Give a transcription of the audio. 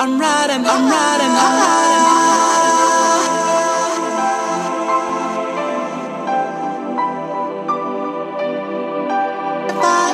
I'm riding, I'm riding I'm I